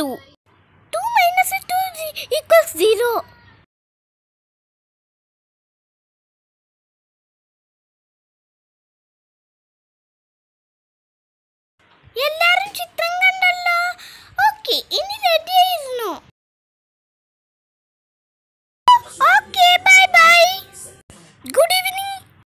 two two minus two equals zero എല്ലാരും ചിത്രം കണ്ടല്ലോ ഓക്കെ ഇനി